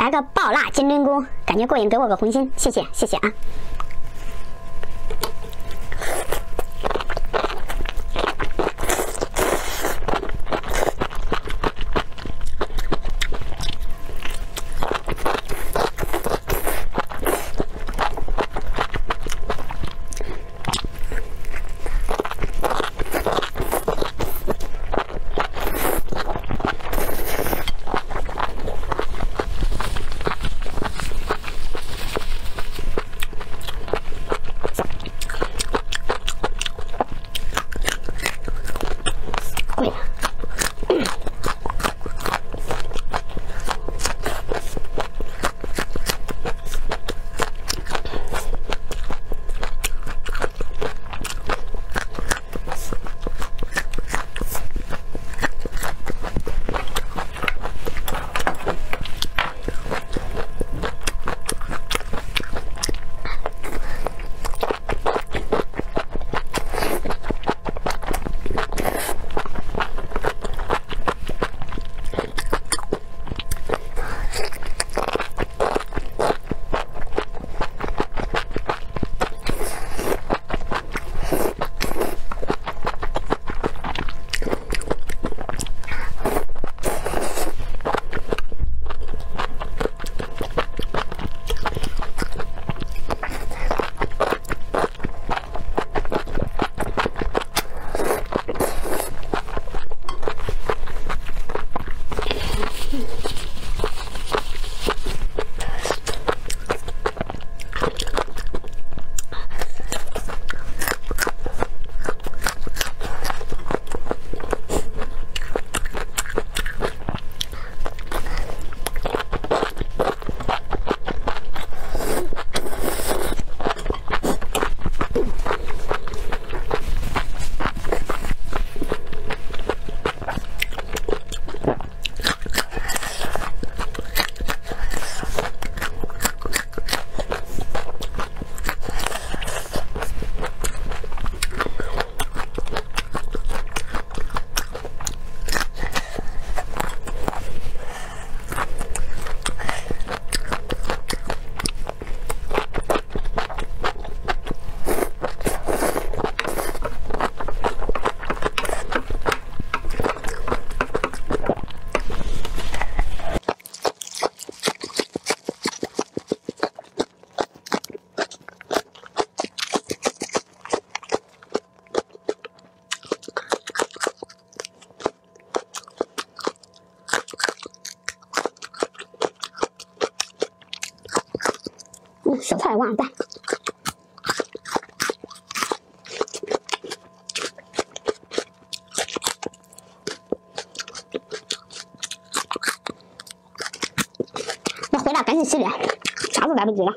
来个爆辣金针菇，感觉过瘾，给我个红心，谢谢谢谢啊。忘带。那回来赶紧洗脸，啥都来不及了。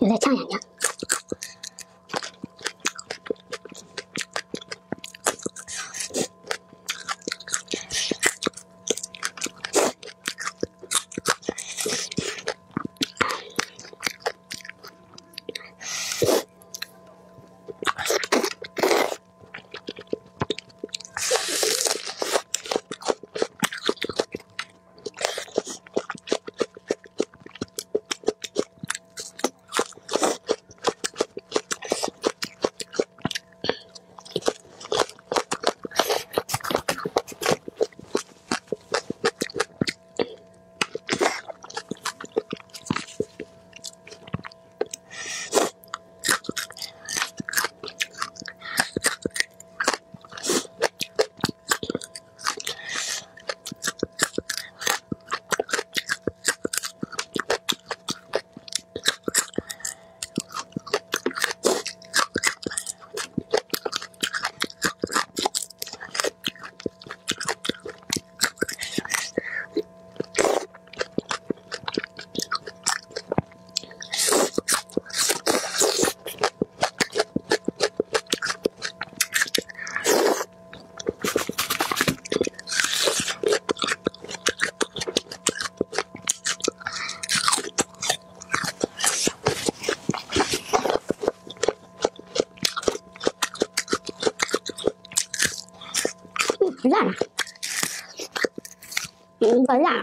有点呛眼睛辣了，嗯，不辣。